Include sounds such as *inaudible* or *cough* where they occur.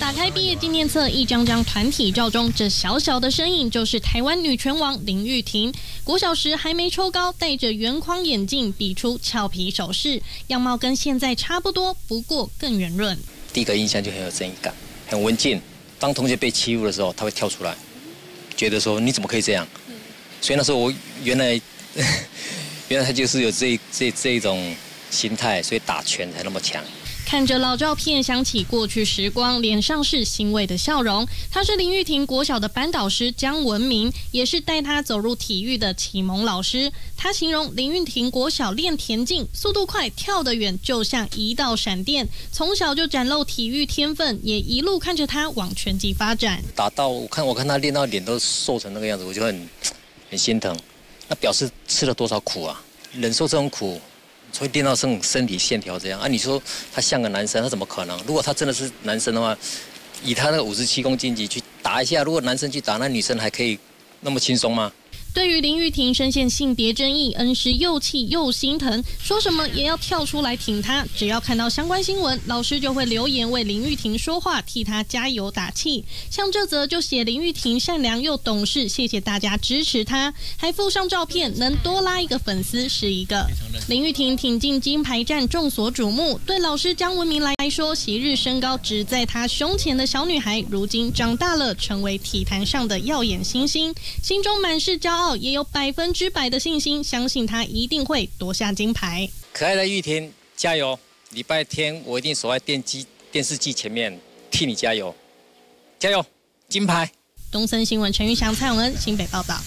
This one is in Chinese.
打开毕业纪念册，一张张团体照中，这小小的身影就是台湾女拳王林玉婷。国小时还没抽高，戴着圆框眼镜，比出俏皮手势，样貌跟现在差不多，不过更圆润。第一个印象就很有正义感，很文静。当同学被欺负的时候，他会跳出来，觉得说你怎么可以这样？所以那时候我原来 *laughs* 原来他就是有这这这一种心态，所以打拳才那么强。看着老照片，想起过去时光，脸上是欣慰的笑容。他是林玉婷国小的班导师江文明，也是带他走入体育的启蒙老师。他形容林玉婷国小练田径，速度快，跳得远，就像一道闪电。从小就展露体育天分，也一路看着他往拳击发展。打到我看，我看他练到脸都瘦成那个样子，我就很很心疼。那表示吃了多少苦啊？忍受这种苦。会练到身身体线条这样啊？你说他像个男生，他怎么可能？如果他真的是男生的话，以他那个五十七公斤级去打一下，如果男生去打，那女生还可以那么轻松吗？对于林玉婷深陷性别争议，恩师又气又心疼，说什么也要跳出来挺她。只要看到相关新闻，老师就会留言为林玉婷说话，替她加油打气。像这则就写林玉婷善良又懂事，谢谢大家支持她，还附上照片，能多拉一个粉丝是一个。林玉婷挺进金牌战，众所瞩目。对老师江文明来说，昔日身高只在他胸前的小女孩，如今长大了，成为体坛上的耀眼星星，心中满是骄傲。也有百分之百的信心，相信他一定会夺下金牌。可爱的玉婷，加油！礼拜天我一定守在电机电视机前面替你加油，加油！金牌！东森新闻陈玉祥、蔡永恩新北报道。